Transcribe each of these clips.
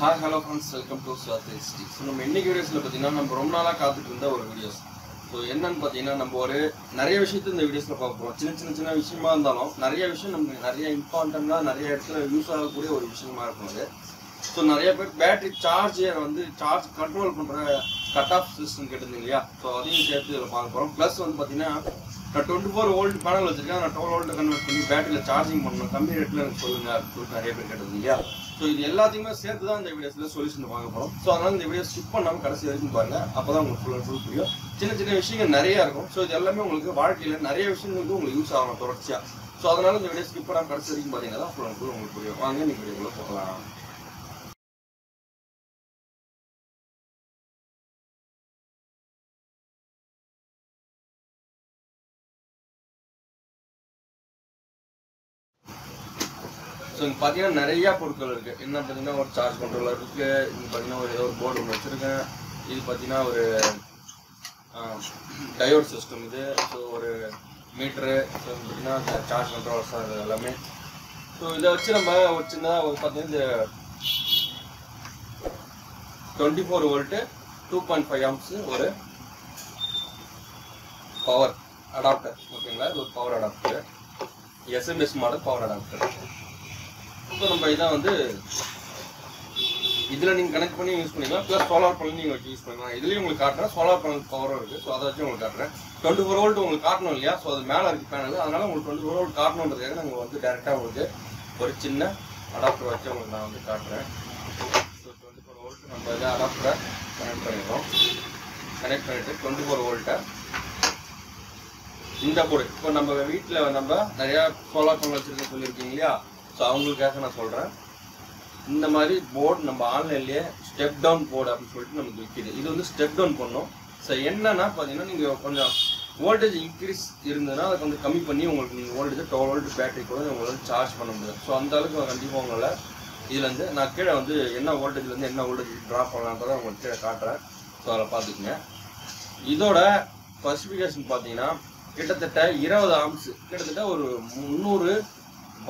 Hi hello friends welcome to Swathi so நம்ம இன்றைக்கி வீடியோஸில் பார்த்தீங்கன்னா நம்ம ரொம்ப நாளாக காத்துட்டு இருந்த ஒரு வீடியோஸ் ஸோ என்னன்னு பார்த்தீங்கன்னா நம்ம ஒரு நிறைய விஷயத்த இந்த வீடியோஸில் பார்க்க போகிறோம் சின்ன சின்ன சின்ன விஷயமா இருந்தாலும் நிறைய விஷயம் நமக்கு நிறைய இம்பார்ட்டண்ட்டாக நிறைய இடத்துல யூஸ் ஆகக்கூடிய ஒரு விஷயமா இருக்கும் அது. ஸோ நிறைய பேர் பேட்டரி சார்ஜை வந்து சார்ஜ் கண்ட்ரோல் பண்ணுற கட் ஆஃப் சிஸ்டம் கேட்டிருந்தீங்க இல்லையா? ஸோ அதையும் சேர்த்து இதில் பார்க்க போகிறோம் ப்ளஸ் வந்து பார்த்தீங்கன்னா நான் டுவெண்ட்டி ஃபோர் ஓல்டு பேனல் வச்சிருக்கேன். நான் டுவெல் ஓல்டு கன்வெர்ட் பண்ணி பேட்டரியில் சார்ஜிங் பண்ணணும். கம்மி ரேட்டில் எனக்கு சொல்லுங்கள் அப்படின்னு சொல்லிட்டு நிறைய பேர் கேட்டிருந்தீங்க இல்லையா? ஸோ இது எல்லாத்தையுமே சேர்த்து தான் இந்த வீடியோஸில் சொல்யூஷன் பார்க்க போகிறோம் ஸோ அதனால் இந்த வீடியோ ஸ்கிப் பண்ணாமல் கடைசி வரைக்கும் பாருங்கள் அப்போ தான் உங்களுக்கு ஃபுல் அண்ட் ஃபுல் புரியும். சின்ன சின்ன விஷயங்கள் நிறையா இருக்கும். ஸோ இது எல்லாமே உங்களுக்கு வாழ்க்கையில் நிறைய விஷயங்களுக்கு உங்களுக்கு யூஸ் ஆகணும் தொடர்ச்சியாக ஸோ அதனால் இந்த வீடியோ ஸ்கிப் பண்ணாமல் கடைசி வரைக்கும் பார்த்தீங்கன்னா ஃபுல் அண்ட் ஃபுல் உங்களுக்கு புரியும். வாங்க நீங்கள் வீடியோக்குள்ளே போகலாம். ஸோ இங்கே பார்த்தீங்கன்னா நிறையா பொருட்கள் இருக்குது என்ன பார்த்தீங்கன்னா ஒரு சார்ஜ் கண்ட்ரோலர் இருக்குது இங்கே பார்த்தீங்கன்னா ஒரு ஏதோ ஒரு போர்டு ஒன்று வச்சுருக்கேன். இது பார்த்தீங்கன்னா ஒரு டயோட் சிஸ்டம் இது. ஸோ ஒரு மீட்ரு ஸோ பார்த்தீங்கன்னா சார்ஜ் கண்ட்ரோலர்ஸ் அது எல்லாமே. ஸோ இதை வச்சு நம்ம ஒரு சின்னதாக ஒரு பார்த்தீங்கன்னா இந்த twenty four volt two point five amps ஒரு பவர் அடாப்டர் ஓகேங்களா இது ஒரு power adapter SMS model power adapter so நம்ம இதான் வந்து இதில் நீங்கள் கனெக்ட் பண்ணி யூஸ் பண்ணிக்கலாம். ப்ளஸ் சோலார் பேனல் நீங்கள் வச்சு யூஸ் பண்ணிக்கலாம். இதுலேயும் உங்களுக்கு காட்டுறேன். சோலார் பேனல் பவரும் இருக்குது ஸோ அதை வச்சு உங்களுக்கு காட்டுறேன். டுவெண்ட்டி ஃபோர் வோல்ட் உங்களுக்கு காட்டணும் இல்லையா? ஸோ அது மேலே இருக்குது பேனல் அதனால் உங்களுக்கு டுவெண்ட்டி ஃபோர் வோல்ட் காட்டணுன்றதுக்காக நாங்கள் வந்து டேரெக்டாக உங்களுக்கு ஒரு சின்ன அடாப்டர் வச்சு உங்களுக்கு நான் வந்து காட்டுறேன். ஸோ டுவெண்ட்டி ஃபோர் வோல்ட் நம்ம இதை அடாப்டரை கனெக்ட் பண்ணிடுறோம். கனெக்ட் பண்ணிவிட்டு டுவெண்ட்டி ஃபோர் வோல்ட்டை இந்த போர்டு இப்போ நம்ம வீட்டில் நம்ம நிறையா சோலார் பேனல் வச்சுருக்க சொல்லியிருக்கீங்க இல்லையா? ஸோ அவங்களுக்காக நான் சொல்கிறேன் இந்த மாதிரி போர்டு நம்ம ஆன்லைன்லேயே ஸ்டெப் டவுன் போர்டு அப்படின்னு சொல்லிட்டு நமக்கு விற்கிது இது வந்து ஸ்டெப் டவுன் பண்ணும். ஸோ என்னன்னா பார்த்தீங்கன்னா நீங்கள் கொஞ்சம் வோல்டேஜ் இன்க்ரீஸ் இருந்ததுன்னா அதை கொஞ்சம் கம்மி பண்ணி உங்களுக்கு நீங்கள் வோல்டேஜ் டுவெல் வோல்ட் பேட்டரி கூட உங்களால் சார்ஜ் பண்ண முடியும். ஸோ அந்த அளவுக்கு கண்டிப்பாக உங்களை இதுலேருந்து நான் கீழே வந்து என்ன வோல்டேஜ்லேருந்து என்ன வோல்டேஜ் ட்ராப் பண்ணலான்றதை உங்களுக்கு கீழே காட்டுறேன். ஸோ அதில் பார்த்துக்குங்க. இதோட ஸ்பெசிஃபிகேஷன் பார்த்தீங்கன்னா கிட்டத்தட்ட இருபது ஆம்ஸ் கிட்டத்தட்ட ஒரு முந்நூறு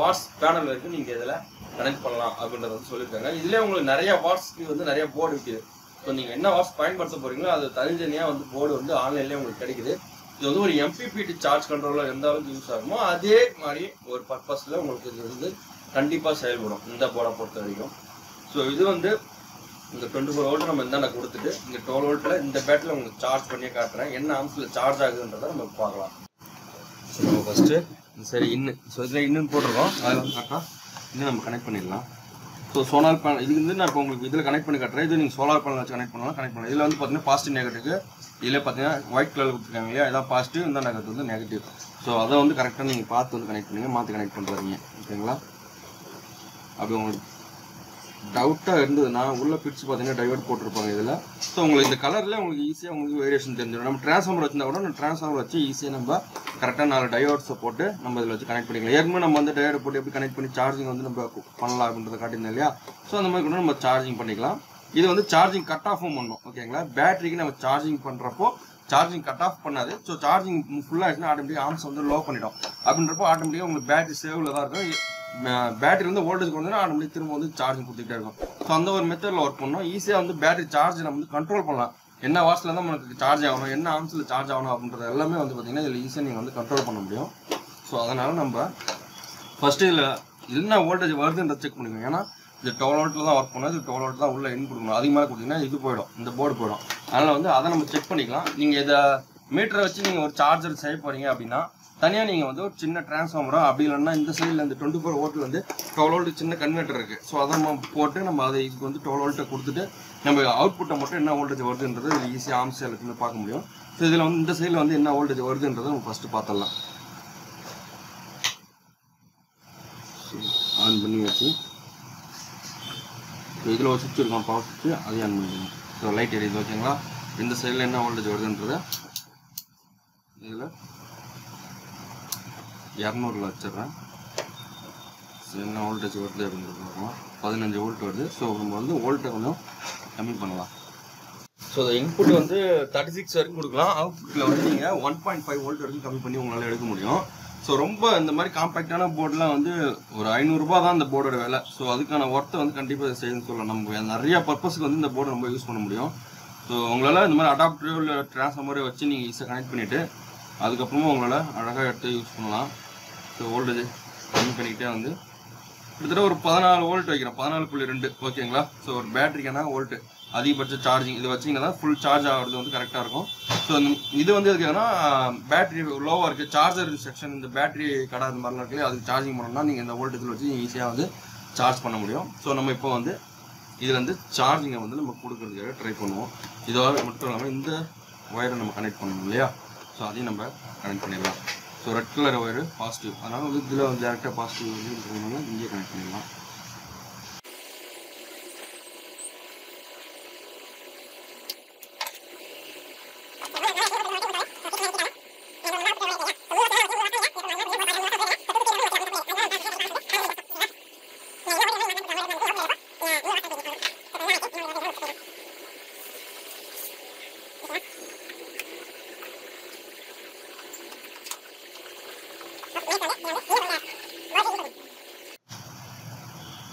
வாட்ஸ் பேனல் இருக்குது நீங்கள் இதில் கனெக்ட் பண்ணலாம் அப்படின்றத வந்து சொல்லியிருக்காங்க. இதுலேயே உங்களுக்கு நிறைய வாட்ஸ்க்கு வந்து நிறைய போர்டு விற்கிது ஸோ நீங்கள் என்ன வாட்ஸ் பயன்படுத்த போகிறீங்களோ அது தனித்தனியாக வந்து போர்டு வந்து ஆன்லைன்லேயே உங்களுக்கு கிடைக்குது. இது வந்து ஒரு எம்பிபிடி சார்ஜ் கண்ட்ரோலர் எந்த அளவுக்கு யூஸ் ஆகுமோ அதே மாதிரி ஒரு பர்பஸில் உங்களுக்கு இது வந்து கண்டிப்பாக செயல்படும் இந்த போர்டை பொறுத்த வரைக்கும். ஸோ இது வந்து இந்த டுவெண்ட்டி ஃபோர் வோல்ட் நம்ம இந்தாண்ட கொடுத்துட்டு இந்த டுவெல் வோல்ட்டில் இந்த பேட்டில் உங்களுக்கு சார்ஜ் பண்ணியே காட்டுறேன். என்ன ஆம்ஸில் சார்ஜ் ஆகுதுன்றதை நம்ம பார்க்கலாம். ஸோ நம்ம ஃபஸ்ட்டு சரி இன்னு ஸோ இதில் இன்னும் போட்டிருக்கோம். அதில் வந்து கரெக்டாக இன்னும் நம்ம கனெக்ட் பண்ணிடலாம். ஸோ சோலார் பேனல் இது வந்து நான் இப்போ உங்களுக்கு இதில் கனெக்ட் பண்ணி கட்டுறேன். இது நீங்கள் சோலார் பேனல் வச்சு கனெக்ட் பண்ணலாம் கனெக்ட் பண்ணலாம். இதில் வந்து பார்த்தீங்கன்னா பாசிட்டிவ் நெகட்டிவ் இதில் பார்த்தீங்கன்னா ஒயிட் கலர் கொடுத்துருக்காங்க இல்லையா? இதான் பாசிட்டிவ் இந்த நெகட்டிவ் வந்து நெகட்டிவ் ஸோ அதை வந்து கரெக்டாக நீங்கள் பார்த்து வந்து கனெக்ட் பண்ணுங்கள் மாற்றி கனெக்ட் பண்ணுறீங்க ஓகேங்களா அப்படி உங்களுக்கு டவுட்டாக இருந்ததுன்னா உள்ளே பிரிச்சு பார்த்தீங்கன்னா டைவர்ட் போட்டிருப்பாங்க இதில். ஸோ உங்களுக்கு இந்த கலரில் உங்களுக்கு ஈஸியாக உங்களுக்கு வேரியேஷன் தெரிஞ்சிடும். நம்ம ட்ரான்ஸ்ஃபார்மர் வச்சிருந்தா கூட நம்ம டிரான்ஸ்ஃபார்மர் வச்சு ஈஸியாக நம்ம கரெக்டாக நாலு டயோட்ஸை போட்டு நம்ம இதில் வச்சு கனெக்ட் பண்ணிக்கலாம். ஏற்கனவே நம்ம வந்து டயோட் போட்டு எப்படி கனெக்ட் பண்ணி சார்ஜிங் வந்து நம்ம பண்ணலாம் அப்படின்றத காட்டியிருந்தோம் இல்லையா? ஸோ அந்த மாதிரி கூட நம்ம சார்ஜிங் பண்ணிக்கலாம். இது வந்து சார்ஜிங் கட் ஆஃபும் பண்ணும் ஓகேங்களா பேட்டரிக்கு நம்ம சார்ஜிங் பண்ணுறப்போ சார்ஜிங் கட் ஆஃப் பண்ணாது ஸோ சார்ஜிங் ஃபுல்லாக ஆச்சுன்னா ஆட்டோமேட்டிக் ஆம்ஸ் வந்து லோ பண்ணிடும். அப்படின்றப்போ ஆட்டோமேட்டிக்காக உங்களுக்கு பேட்டரி சேவில் தான் இருக்கும். பேட்டரி வந்து வோல்டேஜ் கொண்டு ஆட்டோமேட்டிக் திரும்ப வந்து சார்ஜ் கொடுத்துக்கிட்டே இருக்கும். ஸோ அந்த ஒரு மெத்தடில் ஒர்க் பண்ணோம். ஈஸியாக வந்து பேட்டரி சார்ஜ் நம்ம வந்து கண்ட்ரோல் பண்ணலாம். என்ன வாட்ஸில் தான் நமக்கு சார்ஜ் ஆகணும் என்ன ஆம்ஸில் சார்ஜ் ஆகணும் அப்படின்றது எல்லாமே வந்து பார்த்திங்கன்னா இதில் ஈஸியாக நீங்கள் வந்து கண்ட்ரோல் பண்ண முடியும். ஸோ அதனால் நம்ம ஃபஸ்ட்டு இதில் என்ன வோல்டேஜ் வருதுன்றதை செக் பண்ணிக்கணும் ஏன்னா இது டுவெல் வோல்ட்டில் தான் ஒர்க் பண்ணணும் இது டுவெல் வோல்ட் தான் உள்ள இன் கொடுக்கணும். அதிகமாக கொடுத்தீங்கன்னா இது போயிடும். இந்த போர்டு போயிடும். அதனால் வந்து அதை நம்ம செக் பண்ணிக்கலாம். நீங்கள் இதை மீட்டரை வச்சு நீங்கள் ஒரு சார்ஜர் செய்ய போகிறீங்க அப்படின்னா தனியாக நீங்கள் வந்து ஒரு சின்ன டிரான்ஸ்ஃபார்மரோ அப்படி இல்லைன்னா இந்த சைடில் இந்த டுவெண்ட்டி ஃபோர் ஓட்டில் வந்து டுவெல் வோல்ட் சின்ன கன்வெர்ட்டர் இருக்குது ஸோ அதை நம்ம போட்டு நம்ம அதை இதுக்கு வந்து டுவெல் வோல்ட்டை கொடுத்துட்டு நம்ம அவுட்புட்டை மட்டும் என்ன வோல்டேஜ் வருதுன்றது இதில் ஈஸியாக ஆம்ஸ் எல்லாத்தையுமே பார்க்க முடியும். ஸோ இதில் வந்து இந்த சைடில் வந்து என்ன வோல்டேஜ் வருதுன்றதை நம்ம ஃபஸ்ட்டு பார்த்துடலாம். ஆன் பண்ணி வச்சு. ஸோ இதில் ஒரு சுவிட்ச் இருக்கும். பவர் சுவிட்ச் அதையும் ஆன் பண்ணிக்கணும் ஸோ லைட் எரியுது ஓகேங்களா இந்த சைடில் என்ன வோல்டேஜ் வருதுன்றதை இதில் இரநூறுல வச்சிடுறேன். என்ன வோல்டேஜ் வருது அப்படின்னு பார்க்கலாம் பதினஞ்சு வோல்ட் வருது. ஸோ நம்ம வந்து வோல்ட்டை கொஞ்சம் கம்மி பண்ணலாம். ஸோ இன்புட் வந்து தேர்ட்டி சிக்ஸ் வரைக்கும் கொடுக்கலாம். அவுட்புட்டில் வந்து நீங்கள் ஒன் பாயிண்ட் ஃபைவ் வோல்ட் வரைக்கும் கம்மி பண்ணி உங்களால் எடுக்க முடியும். ஸோ ரொம்ப இந்த மாதிரி காம்பேக்டான போர்டுலாம் வந்து ஒரு ஐநூறுரூபா தான் இந்த போர்டோட விலை. ஸோ அதுக்கான ஒர்த்தை வந்து கண்டிப்பாக செய்யணும்னு சொல்லலாம். நம்ம நிறைய பர்பஸ்க்கு வந்து இந்த போர்டு ரொம்ப யூஸ் பண்ண முடியும். ஸோ உங்களால் இந்த மாதிரி அடாப்டர் இல்லை ட்ரான்ஸ்ஃபார்மரை வச்சு நீங்கள் ஈஸியாக கனெக்ட் பண்ணிவிட்டு அதுக்கப்புறமா உங்களால் அழகாக எடுத்து யூஸ் பண்ணலாம். வோல்டேஜ் கம்மி பண்ணிக்கிட்டே வந்து கிட்டத்தட்ட ஒரு பதினாலு வோல்ட் வைக்கிறேன் பதினாலு புள்ளி ரெண்டு ஓகேங்களா ஸோ ஒரு பேட்டரிக்கான வோல்ட்டு அதிகபட்ச சார்ஜிங் இது வச்சிங்கன்னா ஃபுல் சார்ஜ் ஆகிறது வந்து கரெக்டாக இருக்கும். ஸோ இது வந்து எதுக்குன்னா பேட்டரி லோவாக இருக்குது சார்ஜர் செக்ஷன் இந்த பேட்டரி கடை அந்த மாதிரிலாம் இருக்குது அதுக்கு சார்ஜிங் பண்ணணும்னா நீங்கள் இந்த வோல்டேஜில் வச்சு ஈஸியாக வந்து சார்ஜ் பண்ண முடியும். ஸோ நம்ம இப்போ வந்து இதில் வந்து சார்ஜிங்கை வந்து நம்ம கொடுக்குறதுக்காக ட்ரை பண்ணுவோம். இதோட மட்டும் இல்லாமல் இந்த ஒயரை நம்ம கனெக்ட் பண்ணணும் இல்லையா? ஸோ அதையும் நம்ம கனெக்ட் பண்ணிடலாம். So red colour wire positive அதனால் வந்து இதில் வந்து டேரெக்டாக பாசிட்டிவ் வந்து இருக்கணும்னா இங்கேயே கனெக்ட் பண்ணிடலாம்.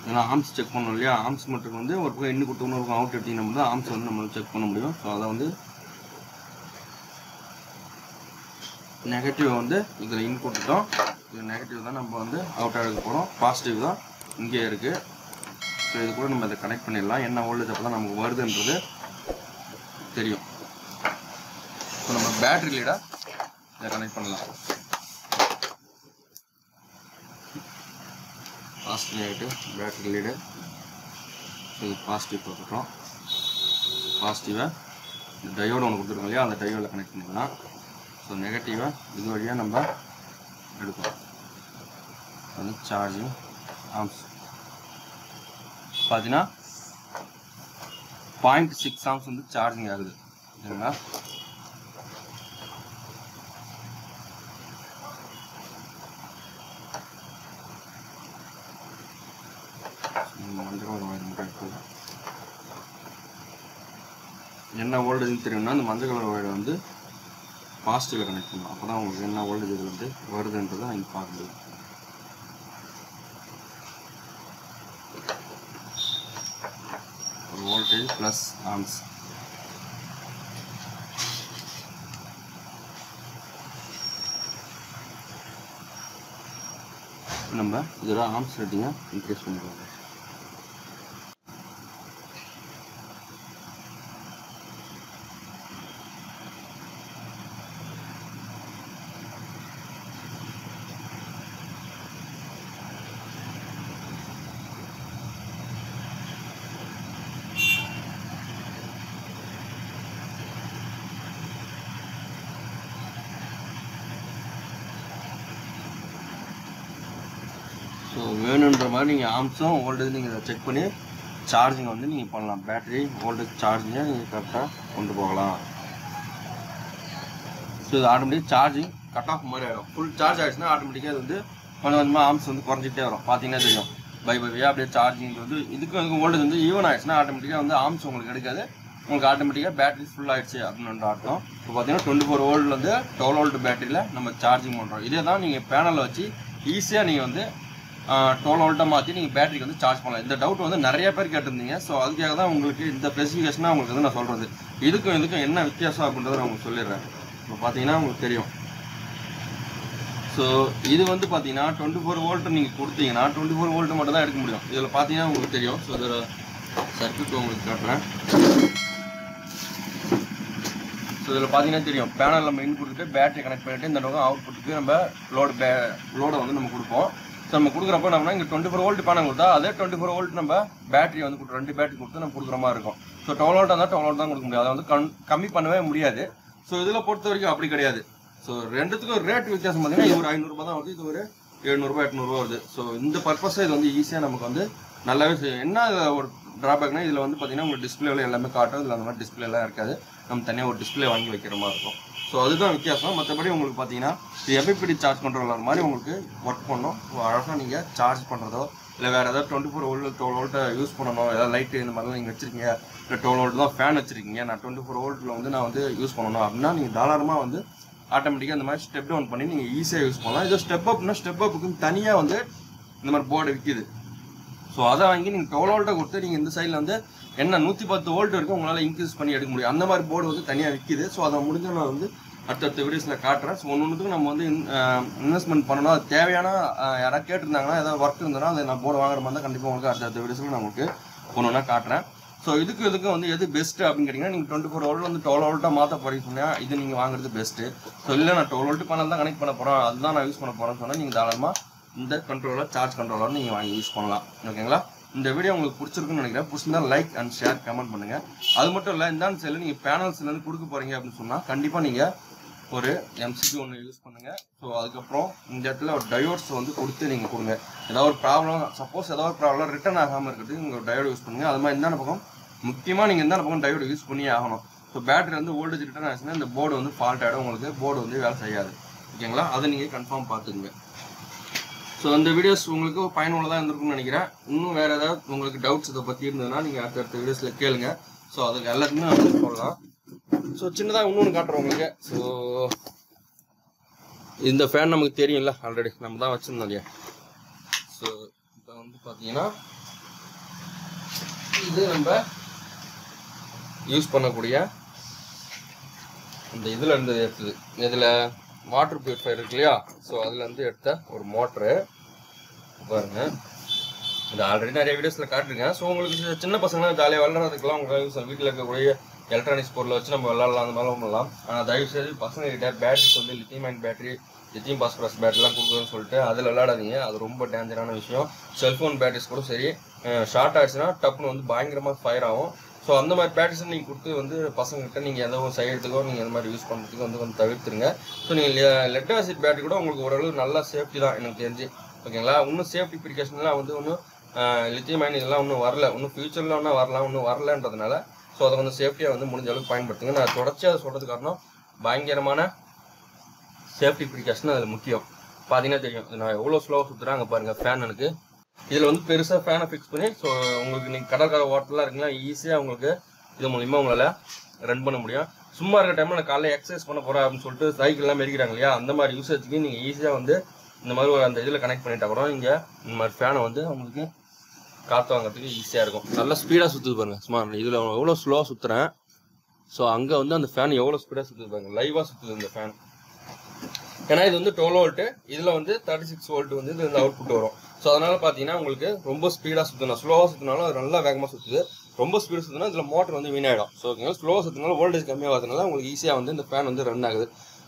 ஏன்னா ஆம்ஸ் செக் பண்ணணும் இல்லையா? ஆம்ஸ் மட்டும் வந்து ஒரு பக்கம் இன்னும் கொடுத்தோம்னு இன்னொரு அவுட் எடுத்திங்கன்னா தான் ஆம்ஸ் வந்து நம்ம செக் பண்ண முடியும். ஸோ அதை வந்து நெகட்டிவ் வந்து இதில் இன் கொடுத்துட்டோம் இது நெகட்டிவ் தான் நம்ம வந்து அவுட் எடுக்க போகிறோம் பாசிட்டிவ் தான் இங்கே இருக்குது ஸோ இது கூட நம்ம இதை கனெக்ட் பண்ணிடலாம். என்ன ஓல்டேஜ் அப்போ தான் நமக்கு வருதுன்றது தெரியும். ஸோ நம்ம பேட்டரி லீடாக இதை கனெக்ட் பண்ணலாம். பாசிட்டிவ் ஆகிட்டு பேட்டரி லீடு இது பாசிட்டிவ் போட்டுட்டோம் பாசிட்டிவை இந்த டயோடு ஒன்று கொடுத்துருக்கோம் இல்லையா? அந்த டயோடில் கனெக்ட் பண்ணிக்கலாம் ஸோ நெகட்டிவை இது வழியாக நம்ம எடுக்கிறோம் வந்து சார்ஜிங் ஆம்ஸ் பார்த்தீங்கன்னா பாயிண்ட் சிக்ஸ் ஆம்ஸ் வந்து சார்ஜிங் ஆகுது. சரிங்களா மஞ்சள் கலர் ஒயர் மட்டும் என்ன வோல்டேஜ் தெரியும்னா அந்த மஞ்சள் கலர் ஒயரை வந்து பாசிட்டிவில் கனெக்ட் பண்ணணும் அப்போ தான் உங்களுக்கு என்ன வோல்டேஜ் இதில் வந்து வருதுன்றதை நீங்கள் பார்க்க முடியும் ஒரு வோல்டேஜ் ப்ளஸ் ஆம்ஸ் நம்ம இதோட ஆம்ஸ் ரேட்டிங்கை இன்க்ரீஸ் பண்ணிக்கலாம். உங்களுக்கு வேணுன்ற மாதிரி நீங்கள் ஆம்ஸும் ஓல்டேஜ் நீங்கள் செக் பண்ணி சார்ஜிங் வந்து நீங்கள் பண்ணலாம். பேட்டரி ஓல்டேஜ் சார்ஜிங்கை நீங்கள் கரெக்டாக கொண்டு போகலாம். ஸோ இது ஆட்டோமேட்டிக் சார்ஜிங் கட் ஆஃப் மாதிரி ஆகிடும் ஃபுல் சார்ஜ் ஆகிடுச்சுன்னா ஆட்டோமேட்டிக்காக இது வந்து கொஞ்சம் கொஞ்சமாக ஆம்ஸ் வந்து குறைஞ்சிட்டே வரும். பார்த்தீங்கன்னா தெரியும். பை பையாக அப்படியே சார்ஜிங் வந்து இதுக்கும் இதுக்கும் ஓல்டேஜ் வந்து ஈவன் ஆகிடுச்சுன்னா ஆட்டோமேட்டிக்காக வந்து ஆம்ஸ் உங்களுக்கு எடுக்காது. உங்களுக்கு ஆட்டோமேட்டிக்காக பேட்டரி ஃபுல் ஆகிடுச்சு அப்படின்னு அர்த்தம். இப்போ பார்த்தீங்கன்னா டுவெண்ட்டி ஃபோர் ஓல்டில் வந்து டுவெல் ஓல்டு பேட்டரியில் நம்ம சார்ஜிங் பண்ணுறோம் இதே தான் நீங்கள் பேனலில் வச்சு ஈஸியாக நீங்கள் வந்து டுவெல் வோல்ட்டை மாற்றி நீங்கள் பேட்டரிக்கு வந்து சார்ஜ் பண்ணலாம். இந்த டவுட் வந்து நிறைய பேர் கேட்டிருந்தீங்க. ஸோ அதுக்காக தான் உங்களுக்கு இந்த ஸ்பெசிஃபிகேஷனாக உங்களுக்கு வந்து நான் சொல்கிறது இதுக்கும் இதுக்கும் என்ன வித்தியாசம் அப்படின்றத நான் உங்களுக்கு சொல்லிடுறேன். இப்போ பார்த்தீங்கன்னா உங்களுக்கு தெரியும். ஸோ இது வந்து பார்த்தீங்கன்னா டுவெண்ட்டி ஃபோர் வோல்ட் நீங்கள் கொடுத்தீங்கன்னா டுவெண்ட்டி ஃபோர் வோல்ட் மட்டும் தான் எடுக்க முடியும். இதில் பார்த்தீங்கன்னா உங்களுக்கு தெரியும். ஸோ இதோட சர்க்கியூட் உங்களுக்கு காட்டுறேன். ஸோ இதில் பார்த்தீங்கன்னா தெரியும். பேனல் நம்ம இன் கொடுத்துட்டு பேட்டரி கனெக்ட் பண்ணிவிட்டு இந்த நோக்கம் அவுட் புட்டுக்கு நம்ம லோடு பே லோடை வந்து நம்ம கொடுப்போம். ஸோ நம்ம கொடுக்குறப்ப நம்ம இங்கே டுவெண்ட்டி ஃபோர் வோல்ட் பேனல் கொடுத்தா அதே டுவெண்ட்டி ஃபோர் வோல்ட் நம்ம பேட்டரி வந்து கொடுத்து ரெண்டு பேட்டரி கொடுத்து நம்ம கொடுக்குற மாதிரி இருக்கும். ஸோ டுவெல் வோல்ட் இருந்தால் டுவெல் வோல்ட் தான் கொடுக்க முடியும். அதை வந்து கம் கம்மி பண்ணவே முடியாது. ஸோ இதில் பொறுத்த வரைக்கும் அப்படி கிடையாது. ஸோ ரெண்டுத்துக்கும் ரேட் வித்தியாசம் பார்த்தீங்கன்னா இது ஒரு ஐநூறுரூபா தான் வருது இது ஒரு எழுநூறுபா எட்நூறுபா வருது. ஸோ இந்த பர்பஸை இது வந்து ஈஸியாக நமக்கு வந்து நல்லாவே செய்யும். என்ன ஒரு ட்ராபேக்னா இதில் வந்து பார்த்தீங்கன்னா உங்களுக்கு டிஸ்பிளேவில் எல்லாமே காட்டும் இதில் அந்த மாதிரி டிஸ்பிளேலாம் இருக்காது. நம்ம தனியாக ஒரு டிஸ்பிளே வாங்கி வைக்கிற மாதிரி இருக்கும். ஸோ அதுதான் வித்தியாசம். மற்றபடி உங்களுக்கு பார்த்தீங்கன்னா இது எபிபிடி சார்ஜ் கண்ட்ரோலர் மாதிரி உங்களுக்கு ஒர்க் பண்ணும். அழகாக நீங்கள் சார்ஜ் பண்ணுறதோ இல்லை வேறு ஏதாவது டுவெண்ட்டி ஃபோர் வோல்ட் டுவெல் வோல்ட்டை யூஸ் பண்ணணும். ஏதாவது லைட்டு இந்த மாதிரிலாம் நீங்கள் வச்சிருக்கீங்க. இல்லை டுவெல் வோல்ட் தான் ஃபேன் வச்சுருக்கீங்க. நான் டுவெண்ட்டி ஃபோர் வோல்ட்டில் வந்து நான் வந்து யூஸ் பண்ணணும். அப்படின்னா நீங்கள் தாராளமாக வந்து ஆட்டோமேட்டிக்காக இந்த மாதிரி ஸ்டெப் டவுன் பண்ணி நீங்கள் ஈஸியாக யூஸ் பண்ணலாம். இதோ ஸ்டெப் அப்னா ஸ்டெப் அப்புக்கு தனியாக வந்து இந்த மாதிரி போர்டு விற்கிது ஸோ அதை வாங்கி நீங்கள் டுவெல் வோல்ட்டை கொடுத்து நீங்கள் இந்த சைடில் வந்து என்ன நூற்றி பத்து வோல்ட் வரைக்கும் உங்களால் இன்க்ரீஸ் பண்ணி எடுக்க முடியும். அந்த மாதிரி போர்டு வந்து தனியாக விற்கிது ஸோ அதை முடிஞ்ச நான் வந்து அடுத்தடுத்த வீடியோஸில் காட்டுறேன். ஸோ ஒன்று ஒன்றுக்கும் நம்ம வந்து இன்வெஸ்ட்மெண்ட் பண்ணணும். அது தேவையான யாராவது கேட்டிருந்தாங்கன்னா ஏதாவது ஒர்க் இருந்ததுன்னா அதை நான் போர்டு வாங்குற மாதிரி இருந்தால் கண்டிப்பாக உங்களுக்கு அடுத்தடுத்த வீடியோஸில் நான் உங்களுக்கு ஒன்று ஒன்றா காட்டுறேன். ஸோ இதுக்கு இதுக்கு வந்து எது பெஸ்ட்டு அப்படின்னு கேட்டிங்கன்னா நீங்கள் டுவெண்ட்டி ஃபோர் வோல்ட் வந்து டுவெல் வோல்ட்டாக மாற்ற போறீங்க சொன்னா இது நீங்கள் வாங்குறது பெஸ்ட்டு ஸோ இல்லை நான் டுவெல் வோல்ட் பேனல் தான் கனெக்ட் பண்ண போகிறோம் அதுதான் நான் யூஸ் பண்ண போகிறேன்னு சொன்னால் நீங்கள் தாராளமாக இந்த கண்ட்ரோலர் சார்ஜ் கண்ட்ரோலர் நீங்கள் வாங்கி யூஸ் பண்ணலாம். ஓகேங்களா இந்த வீடியோ உங்களுக்கு பிடிச்சிருக்குன்னு நினைக்கிறேன். பிடிச்சிருந்தா லைக் அண்ட் ஷேர் கமெண்ட் பண்ணுங்கள் அது மட்டும் இல்லை இந்த சைடில் நீங்கள் பேனல்ஸ்லேருந்து கொடுக்க போகிறீங்க அப்படின்னு சொன்னால் கண்டிப்பாக நீங்கள் ஒரு எம்சிபி ஒன்று யூஸ் பண்ணுங்கள் ஸோ அதுக்கப்புறம் இந்த இடத்துல ஒரு டயோட்ஸ் வந்து கொடுத்து நீங்கள் கொடுங்க. ஏதாவது ஒரு ப்ராப்ளம் சப்போஸ் ஏதாவது ஒரு ப்ராப்ளம் ரிட்டர்ன் ஆகாமல் இருக்கிறதுக்கு நீங்கள் ஒரு டயோடு யூஸ் பண்ணுங்கள் அது மாதிரி இந்த பக்கம் முக்கியமாக நீங்கள் இந்தான பக்கம் டயோடு யூஸ் பண்ணியே ஆகணும். ஸோ பேட்டரி வந்து வோல்டேஜ் ரிட்டர்ன் ஆச்சுன்னா இந்த போர்டு வந்து ஃபால்ட் ஆகிடும் உங்களுக்கு போர்டு வந்து வேலை செய்யாது. ஓகேங்களா அதை நீங்கள் கன்ஃபார்ம் பார்த்துக்குங்க. ஸோ இந்த வீடியோஸ் உங்களுக்கு பயனுள்ளதாக இருந்திருக்கும்னு நினைக்கிறேன். இன்னும் வேறு ஏதாவது உங்களுக்கு டவுட்ஸ் இதை பற்றி இருந்ததுன்னா நீங்கள் அடுத்தடுத்த வீடியோஸில் கேளுங்க. ஸோ அதுக்கு எல்லாத்துக்குமே நான் வந்து சொல்லலாம் ஸோ சின்னதாக இன்னொன்று காட்டுறோம் உங்களுக்கு. ஸோ இந்த ஃபேன் நமக்கு தெரியும்ல ஆல்ரெடி நம்ம தான் வச்சுருந்தோம் இல்லையா? ஸோ இப்போ வந்து பார்த்தீங்கன்னா இது நம்ம யூஸ் பண்ணக்கூடிய இந்த இதில் இருந்து எடுத்தது. இதில் வாட்டர் பியூரிஃபையர் இருக்கு இல்லையா? ஸோ அதுலேருந்து எடுத்த ஒரு மோட்ரு பாருங்கள் இது ஆல்ரெடி நிறைய வீடியோஸில் காட்டிருக்கேன். ஸோ உங்களுக்கு சின்ன பசங்களாம் ஜாலியாக விளாட்றதுக்கெல்லாம் உங்களுக்கு வீட்டில் இருக்கக்கூடிய எலக்ட்ரானிக்ஸ் பொருளை வச்சு நம்ம விளாட்லாம் அந்த மாதிரிலாம் பண்ணலாம். ஆனால் தயவு செய்து பேட்ரி கிட்ட பேட்டரிஸ் வந்து lithium ion battery lithium phosphorus பேட்டரிலாம் கொடுக்குறதுன்னு சொல்லிட்டு அதில் விளாடாதீங்க அது ரொம்ப டேஞ்சரான விஷயம். செல்ஃபோன் பேட்டரிஸ் கூட சரி. ஷார்ட் ஆகிடுச்சுன்னா டப்புன்னு வந்து பயங்கரமாக ஃபயர் ஆகும். ஸோ அந்த மாதிரி பேட்டரிஸ் நீங்கள் கொடுத்து வந்து பசங்கள்கிட்ட நீங்கள் எதோ செய்கிறதுக்கோ நீங்கள் இந்த மாதிரி யூஸ் பண்ணுறதுக்கு வந்து கொஞ்சம் தவிர்த்துருங்க. ஸோ நீங்கள் லெட் ஆசிட் பேட்டரி கூட உங்களுக்கு ஓரளவு நல்லா சேஃப்டி தான் எனக்கு தெரிஞ்சு. ஓகேங்களா? இன்னும் சேஃப்டி ப்ரிகாஷன்லாம் வந்து ஒன்றும் லித்தியம் அயன் இதெல்லாம் ஒன்றும் வரல. இன்னும் ஃபியூச்சரில் ஒன்றும் வரலாம் ஒன்றும் வரலன்றதுனால ஸோ அதை கொஞ்சம் சேஃப்டியாக வந்து முடிஞ்ச அளவுக்கு பயன்படுத்துங்க. நான் தொடர்ச்சி அதை சொல்கிறது காரணம் பயங்கரமான சேஃப்டி ப்ரிகாஷன் அதில் முக்கியம். பார்த்தீங்கன்னா தெரியும் நான் எவ்வளோ ஸ்லோவாக சுற்றுறேன் அங்கே பாருங்கள் ஃபேன் எனக்கு. இதில் வந்து பெருசாக ஃபேனை ஃபிக்ஸ் பண்ணி ஸோ உங்களுக்கு நீங்கள் கடற்கரை ஓட்டலாம் இருக்குங்களா ஈஸியாக உங்களுக்கு இது மூலிமா உங்களால் ரன் பண்ண முடியும். சும்மா இருக்க டைமில் நான் காலையில் எக்ஸசைஸ் பண்ண போகிறேன் அப்படின்னு சொல்லிட்டு சைக்கிள்லாம் மெரிக்கிறாங்க இல்லையா? அந்த மாதிரி யூசேஜுக்கு நீங்கள் ஈஸியாக வந்து இந்த மாதிரி ஒரு அந்த இதில் கனெக்ட் பண்ணிட்டா கூட இங்கே இந்த மாதிரி ஃபேனை வந்து உங்களுக்கு காற்று வாங்குறதுக்கு ஈஸியாக இருக்கும். நல்லா ஸ்பீடாக சுற்றுது பாருங்கள் சும்மா இதில் எவ்வளோ ஸ்லோவாக சுற்றுறேன் ஸோ அங்கே வந்து அந்த ஃபேன் எவ்வளோ ஸ்பீடாக சுற்றுது பாருங்கள் லைவாக சுற்றுது இந்த ஃபேன் ஏன்னா இது வந்து டுவெல் வோல்ட்டு இதில் வந்து தேர்ட்டி சிக்ஸ் வோல்ட்டு வந்து இது அவுட்புட் வரும். ஸோ அதனால் பார்த்தீங்கன்னா உங்களுக்கு ரொம்ப ஸ்பீடாக சுற்றணும் ஸ்லோவாக சுற்றினாலும் அது நல்லா வேகமாக சுற்றுது ரொம்ப ஸ்பீடாக சுற்றினா இதில் மோட்டர் வந்து வீணாயிடும் ஸோ ஓகேங்களா ஸ்லோவாக சுற்றினாலும் வோல்டேஜ் கம்மியாகிறதுனால உங்களுக்கு ஈஸியாக வந்து இந்த ஃபேன் வந்து ரன் ஆகுது.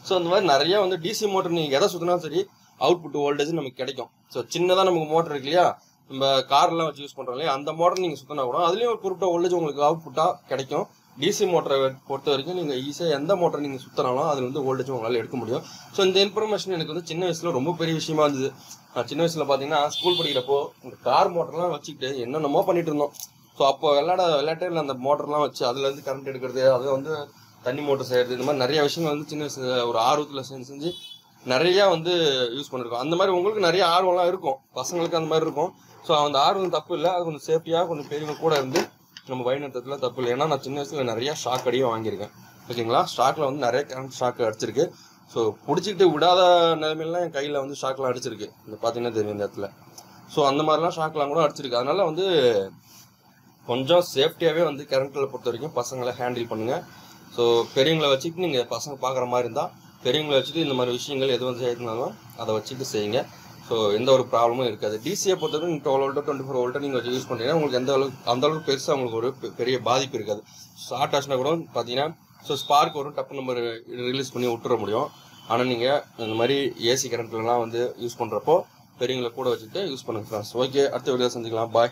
ஸோ அந்த மாதிரி நிறையா வந்து டிசி மோட்டர் நீங்கள் எதை சுற்றினாலும் சரி அவுட்புட் வோல்டேஜ் நமக்கு கிடைக்கும். ஸோ சின்னதாக நமக்கு மோட்டர் இருக்கு இல்லையா? நம்ம கார்லாம் வச்சு யூஸ் பண்ணுறோம் இல்லையா? அந்த மோட்டர் நீங்கள் சுற்றினா கூட அதுலேயும் ஒரு குறிப்பிட்ட வோல்டேஜ் உங்களுக்கு அவுட்புட்டாக கிடைக்கும். டிசி மோட்டரை பொறுத்த வரைக்கும் நீங்கள் ஈஸியாக எந்த மோட்டர் நீங்கள் சுற்றினாலும் அதில் வந்து வோல்டேஜ் உங்களால் எடுக்க முடியும். ஸோ இந்த இன்ஃபர்மேஷன் எனக்கு வந்து சின்ன வயசில் ரொம்ப பெரிய விஷயமா இருந்தது. நான் சின்ன வயசில் பார்த்தீங்கன்னா ஸ்கூல் படிக்கிறப்போ இந்த கார் மோட்டர்லாம் வச்சுக்கிட்டு என்னென்னமோ பண்ணிட்டு இருந்தோம். ஸோ அப்போ விளையாட விளையாட்டில் அந்த மோட்டர்லாம் வச்சு அதுலேருந்து கரண்ட் எடுக்கிறது அதை வந்து தண்ணி மோட்டர் செய்கிறது இந்த மாதிரி நிறைய விஷயங்கள் வந்து சின்ன வயசு ஒரு ஆர்வத்தில் செஞ்சு செஞ்சு நிறையா வந்து யூஸ் பண்ணிருக்கோம். அந்த மாதிரி உங்களுக்கு நிறைய ஆர்வம்லாம் இருக்கும். பசங்களுக்கு அந்த மாதிரி இருக்கும். ஸோ அந்த ஆர்வம் தப்பு இல்லை. அது கொஞ்சம் சேஃப்டியாக கொஞ்சம் பெரியவங்க கூட இருந்து நம்ம வழிநடத்தத்தில் தப்பு இல்லை. ஏன்னா நான் சின்ன வயசில் நிறைய ஷாக் அடியும் வாங்கியிருக்கேன். ஓகேங்களா? ஷாக்கில் வந்து நிறைய கரண்ட் ஷாக் அடிச்சிருக்கு. ஸோ பிடிச்சிக்கிட்டு விடாத நிலைமையிலாம் என் கையில் வந்து ஷாக்லாம் அடிச்சிருக்கு. இந்த பார்த்தீங்கன்னா தெரியும் இந்த இடத்துல. ஸோ அந்த மாதிரிலாம் ஷாக்லாம் கூட அடிச்சிருக்கு. அதனால வந்து கொஞ்சம் சேஃப்டியாகவே வந்து கரண்ட்டில் பொறுத்த வரைக்கும் பசங்களை ஹேண்டில் பண்ணுங்கள் ஸோ பெரியவங்களை வச்சுக்கிட்டு நீங்கள் பசங்க பார்க்குற மாதிரி இருந்தால் பெரியவங்களை வச்சுட்டு இந்த மாதிரி விஷயங்கள் எது வந்து செய்யறதுனாலும் அதை வச்சுட்டு செய்யுங்க. ஸோ எந்த ஒரு ப்ராப்ளமும் இருக்காது. டிசியை பொறுத்தவரைக்கும் நீங்கள் டுவெல் வோல்ட்டோ டுவெண்ட்டி ஃபோர் வோல்ட்டோ நீங்கள் யூஸ் பண்ணுறீங்கன்னா உங்களுக்கு எந்த அளவுக்கு அந்த அளவுக்கு பெருசாக உங்களுக்கு ஒரு பெரிய பாதிப்பு இருக்காது. ஷார்ட் ஆச்சுனா கூட பார்த்தீங்கன்னா ஸோ ஸ்பார்க் வரும் டப்பு நம்ம ரிலீஸ் பண்ணி விட்டுற முடியும். ஆனால் நீங்கள் இந்த மாதிரி ஏசி கரண்ட்லலாம் வந்து யூஸ் பண்ணுறப்போ பெரியவங்களை கூட வச்சுட்டு யூஸ் பண்ணுங்க ஃப்ரெண்ட்ஸ் ஓகே அடுத்த வீடியோ சந்திக்கலாம். பாய்